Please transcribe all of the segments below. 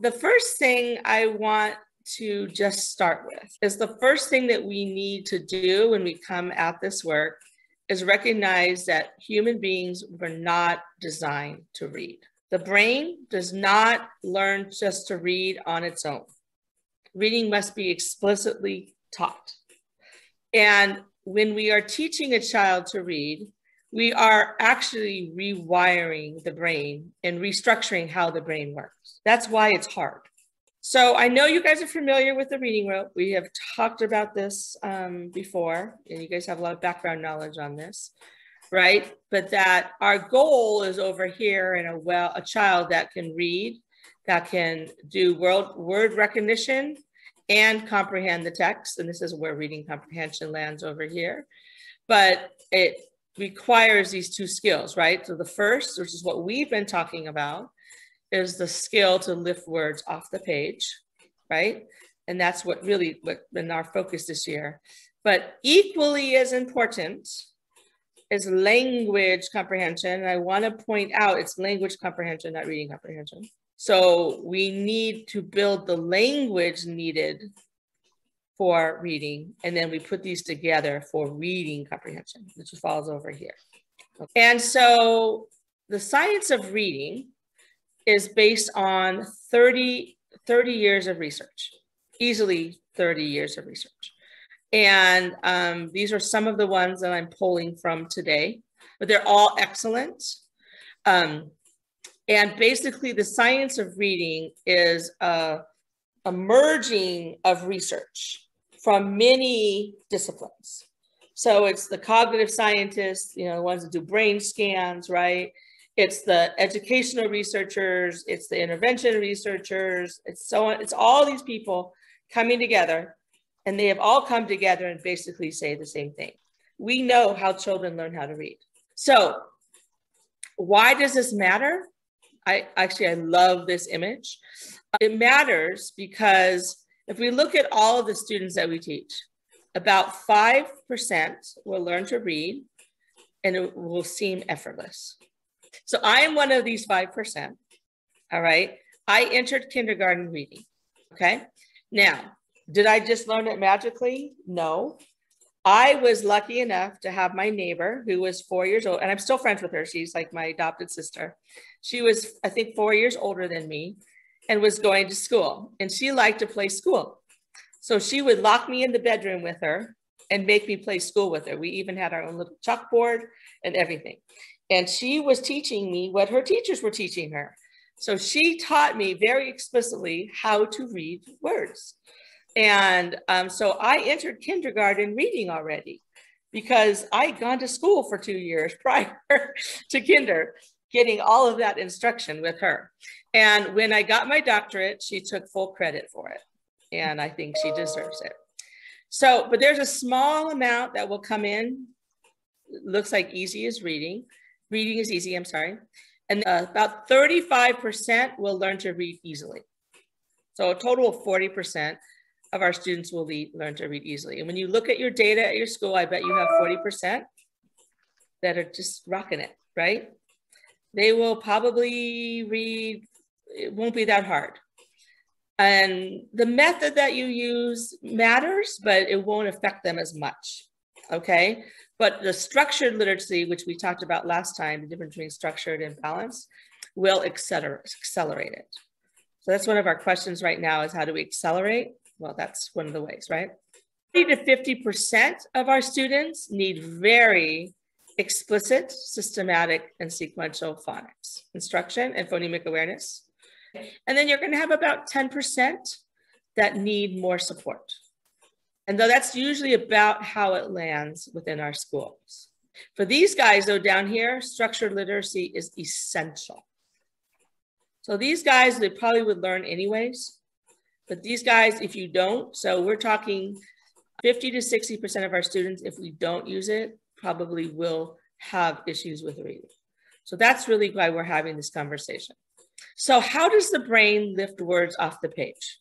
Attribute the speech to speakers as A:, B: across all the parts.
A: The first thing I want to just start with is the first thing that we need to do when we come at this work is recognize that human beings were not designed to read. The brain does not learn just to read on its own. Reading must be explicitly taught. And when we are teaching a child to read, we are actually rewiring the brain and restructuring how the brain works. That's why it's hard. So I know you guys are familiar with the reading rope. We have talked about this um, before, and you guys have a lot of background knowledge on this, right? But that our goal is over here in a well, a child that can read, that can do world word recognition and comprehend the text. And this is where reading comprehension lands over here. But it requires these two skills, right? So the first, which is what we've been talking about, is the skill to lift words off the page, right? And that's what really what been our focus this year. But equally as important is language comprehension. And I want to point out it's language comprehension, not reading comprehension. So we need to build the language needed for reading, and then we put these together for reading comprehension, which falls over here. And so the science of reading is based on 30, 30 years of research, easily 30 years of research. And um, these are some of the ones that I'm pulling from today, but they're all excellent. Um, and basically the science of reading is a, a merging of research from many disciplines. So it's the cognitive scientists, you know, the ones that do brain scans, right? it's the educational researchers, it's the intervention researchers, it's so on, it's all these people coming together and they have all come together and basically say the same thing. We know how children learn how to read. So why does this matter? I actually, I love this image. It matters because if we look at all of the students that we teach, about 5% will learn to read and it will seem effortless. So I am one of these 5%. All right. I entered kindergarten reading. Okay. Now, did I just learn it magically? No. I was lucky enough to have my neighbor who was four years old, and I'm still friends with her. She's like my adopted sister. She was, I think, four years older than me and was going to school, and she liked to play school. So she would lock me in the bedroom with her and make me play school with her. We even had our own little chalkboard and everything. And she was teaching me what her teachers were teaching her. So she taught me very explicitly how to read words. And um, so I entered kindergarten reading already because I'd gone to school for two years prior to kinder, getting all of that instruction with her. And when I got my doctorate, she took full credit for it. And I think she deserves it. So, but there's a small amount that will come in. looks like easy is reading. Reading is easy, I'm sorry. And uh, about 35% will learn to read easily. So a total of 40% of our students will lead, learn to read easily. And when you look at your data at your school, I bet you have 40% that are just rocking it, right? They will probably read, it won't be that hard. And the method that you use matters, but it won't affect them as much, okay? But the structured literacy, which we talked about last time, the difference between structured and balanced, will accelerate, it. So that's one of our questions right now is how do we accelerate? Well, that's one of the ways, right? 50 to 50% of our students need very explicit, systematic, and sequential phonics instruction and phonemic awareness. And then you're going to have about 10% that need more support. And though that's usually about how it lands within our schools. For these guys, though, down here, structured literacy is essential. So these guys, they probably would learn anyways. But these guys, if you don't, so we're talking 50 to 60% of our students, if we don't use it, probably will have issues with reading. So that's really why we're having this conversation. So how does the brain lift words off the page?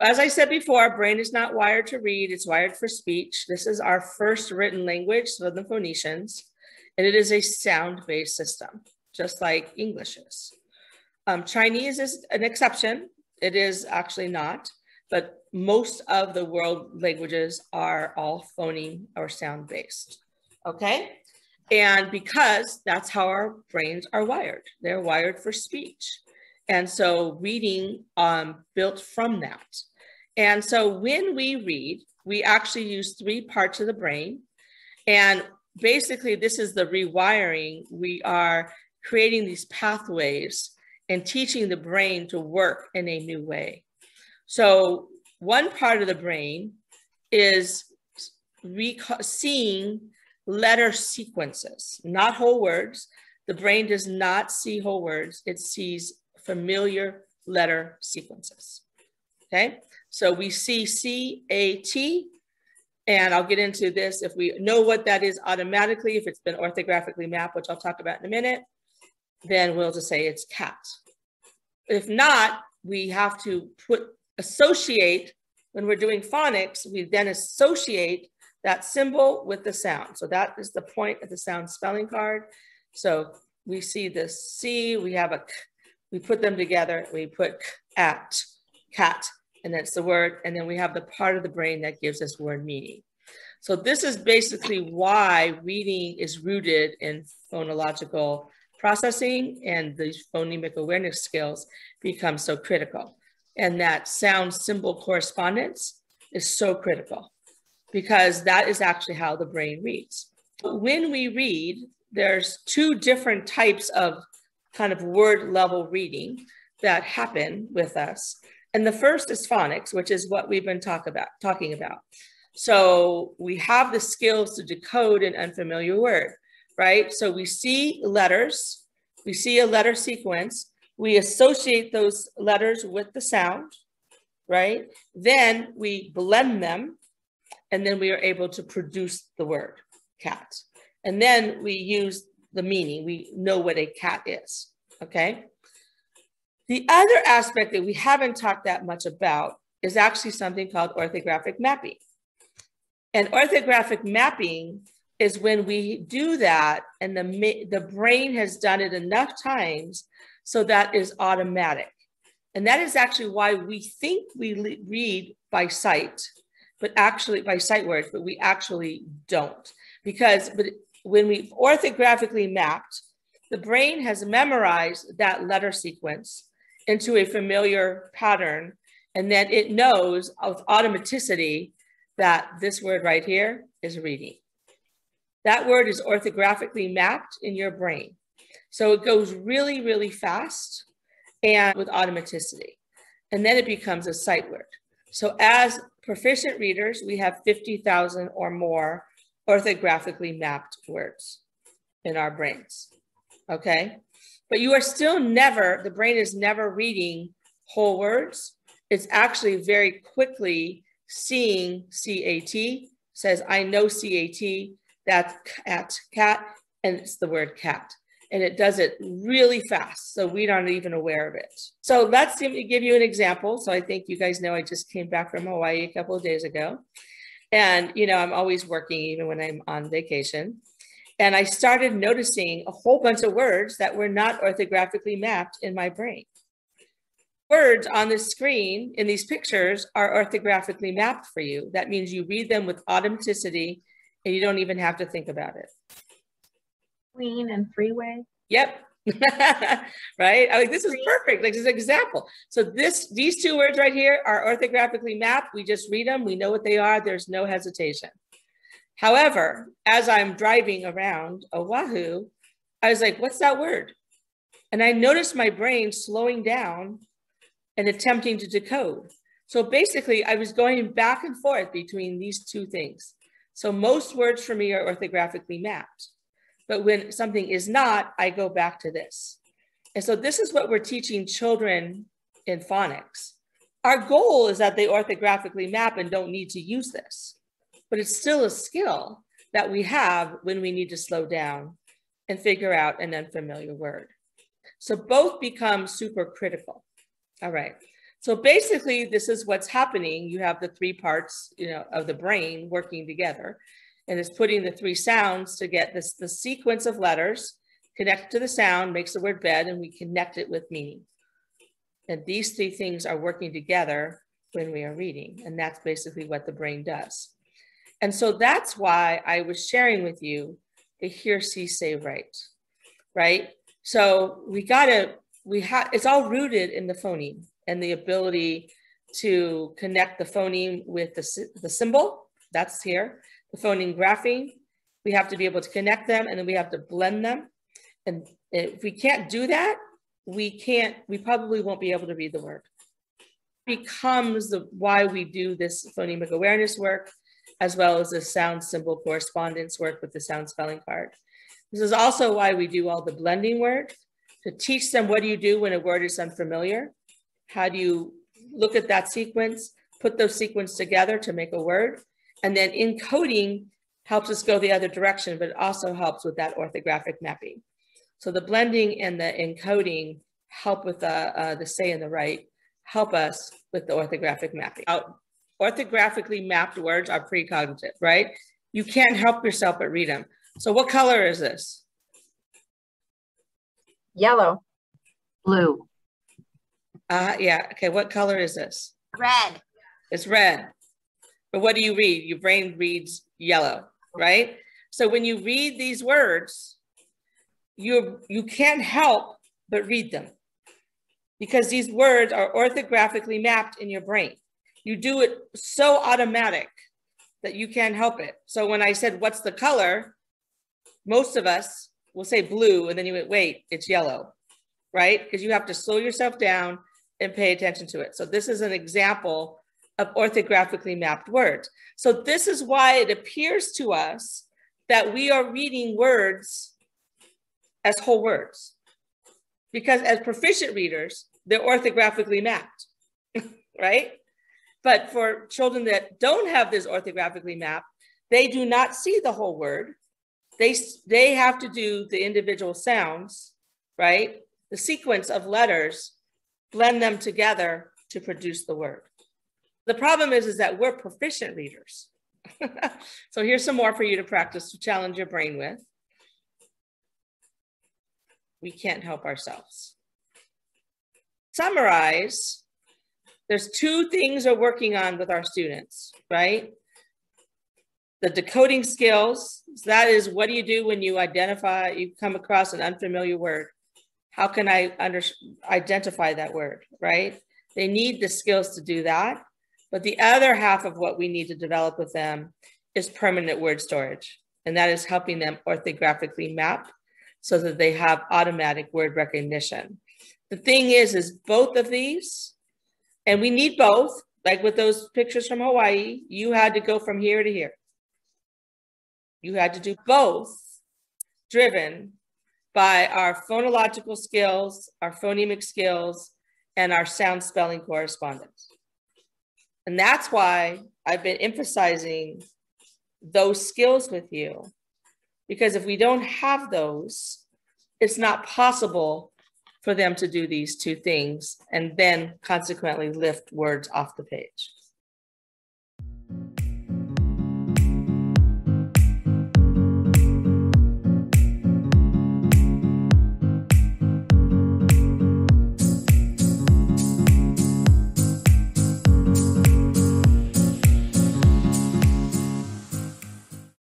A: As I said before, our brain is not wired to read, it's wired for speech. This is our first written language, so the Phoenicians, and it is a sound-based system, just like English is. Um, Chinese is an exception. It is actually not, but most of the world languages are all phoneme or sound based. Okay. And because that's how our brains are wired, they're wired for speech. And so reading um, built from that. And so when we read, we actually use three parts of the brain. And basically, this is the rewiring. We are creating these pathways and teaching the brain to work in a new way. So one part of the brain is seeing letter sequences, not whole words. The brain does not see whole words. It sees familiar letter sequences. Okay, so we see C, A, T, and I'll get into this if we know what that is automatically, if it's been orthographically mapped, which I'll talk about in a minute, then we'll just say it's cat. If not, we have to put associate, when we're doing phonics, we then associate that symbol with the sound. So that is the point of the sound spelling card. So we see the C, we have a, we put them together, we put at, cat, and that's the word. And then we have the part of the brain that gives us word meaning. So this is basically why reading is rooted in phonological processing and the phonemic awareness skills become so critical. And that sound symbol correspondence is so critical because that is actually how the brain reads. When we read, there's two different types of kind of word level reading that happen with us. And the first is phonics, which is what we've been talk about, talking about. So we have the skills to decode an unfamiliar word, right? So we see letters, we see a letter sequence, we associate those letters with the sound, right? Then we blend them, and then we are able to produce the word cat. And then we use the meaning, we know what a cat is, okay? The other aspect that we haven't talked that much about is actually something called orthographic mapping. And orthographic mapping is when we do that and the, the brain has done it enough times so that is automatic. And that is actually why we think we read by sight, but actually by sight words, but we actually don't. Because but when we've orthographically mapped, the brain has memorized that letter sequence into a familiar pattern. And then it knows with automaticity that this word right here is reading. That word is orthographically mapped in your brain. So it goes really, really fast and with automaticity. And then it becomes a sight word. So as proficient readers, we have 50,000 or more orthographically mapped words in our brains. Okay. But you are still never, the brain is never reading whole words. It's actually very quickly seeing CAT, says, I know CAT, that's cat, cat, and it's the word cat. And it does it really fast. So we aren't even aware of it. So let's give you an example. So I think you guys know I just came back from Hawaii a couple of days ago. And, you know, I'm always working even when I'm on vacation. And I started noticing a whole bunch of words that were not orthographically mapped in my brain. Words on the screen in these pictures are orthographically mapped for you. That means you read them with automaticity and you don't even have to think about it.
B: Queen and freeway.
A: Yep. right? I like this is perfect. Like this is an example. So this these two words right here are orthographically mapped. We just read them. We know what they are. There's no hesitation. However, as I'm driving around Oahu, I was like, what's that word? And I noticed my brain slowing down and attempting to decode. So basically, I was going back and forth between these two things. So most words for me are orthographically mapped. But when something is not, I go back to this. And so this is what we're teaching children in phonics. Our goal is that they orthographically map and don't need to use this but it's still a skill that we have when we need to slow down and figure out an unfamiliar word. So both become super critical. All right. So basically, this is what's happening. You have the three parts, you know, of the brain working together, and it's putting the three sounds to get this the sequence of letters connect to the sound, makes the word bed, and we connect it with meaning. And these three things are working together when we are reading. And that's basically what the brain does. And so that's why I was sharing with you the hear, see, say, write, right? So we got to, we have, it's all rooted in the phoneme and the ability to connect the phoneme with the, the symbol, that's here, the phoneme. We have to be able to connect them and then we have to blend them. And if we can't do that, we can't, we probably won't be able to read the word. Becomes the why we do this phonemic awareness work, as well as the sound symbol correspondence work with the sound spelling card. This is also why we do all the blending work to teach them what do you do when a word is unfamiliar? How do you look at that sequence, put those sequences together to make a word? And then encoding helps us go the other direction, but it also helps with that orthographic mapping. So the blending and the encoding help with the, uh, the say and the write, help us with the orthographic mapping. Out, orthographically mapped words are precognitive, right? You can't help yourself but read them. So what color is this?
B: Yellow.
C: Blue.
A: Uh, yeah, okay, what color is this?
D: Red.
A: It's red. But what do you read? Your brain reads yellow, right? So when you read these words, you you can't help but read them because these words are orthographically mapped in your brain. You do it so automatic that you can't help it. So when I said, what's the color? Most of us will say blue and then you went, wait, it's yellow, right? Because you have to slow yourself down and pay attention to it. So this is an example of orthographically mapped words. So this is why it appears to us that we are reading words as whole words. Because as proficient readers, they're orthographically mapped, right? But for children that don't have this orthographically mapped, they do not see the whole word. They, they have to do the individual sounds, right? The sequence of letters, blend them together to produce the word. The problem is, is that we're proficient readers. so here's some more for you to practice to challenge your brain with we can't help ourselves. Summarize, there's two things we're working on with our students, right? The decoding skills, that is what do you do when you identify, you come across an unfamiliar word? How can I under, identify that word, right? They need the skills to do that. But the other half of what we need to develop with them is permanent word storage. And that is helping them orthographically map so that they have automatic word recognition. The thing is, is both of these, and we need both, like with those pictures from Hawaii, you had to go from here to here. You had to do both driven by our phonological skills, our phonemic skills, and our sound spelling correspondence. And that's why I've been emphasizing those skills with you because if we don't have those, it's not possible for them to do these two things and then consequently lift words off the page.